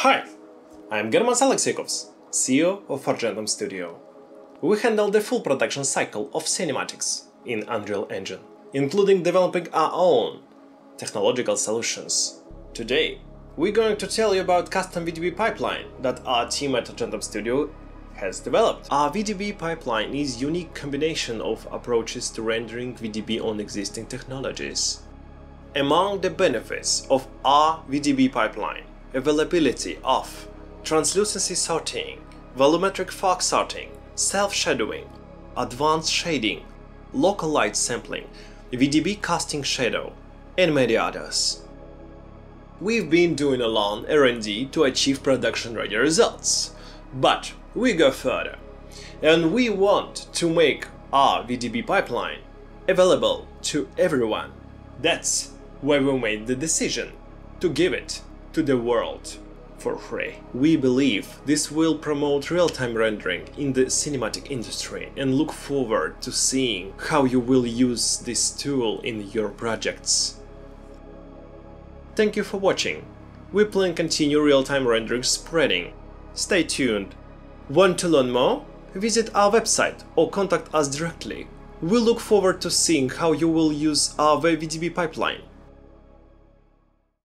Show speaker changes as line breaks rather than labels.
Hi, I'm German Alexeikovs, CEO of Argentum Studio. We handle the full production cycle of cinematics in Unreal Engine, including developing our own technological solutions. Today, we're going to tell you about custom VDB pipeline that our team at Argentum Studio has developed. Our VDB pipeline is unique combination of approaches to rendering VDB on existing technologies. Among the benefits of our VDB pipeline, availability of translucency sorting, volumetric fog sorting, self-shadowing, advanced shading, local light sampling, VDB casting shadow, and many others. We've been doing a long R&D to achieve production-ready results, but we go further, and we want to make our VDB pipeline available to everyone. That's why we made the decision to give it to the world for free. We believe this will promote real-time rendering in the cinematic industry and look forward to seeing how you will use this tool in your projects. Thank you for watching. We plan continue real-time rendering spreading. Stay tuned. Want to learn more? Visit our website or contact us directly. We look forward to seeing how you will use our VDB pipeline.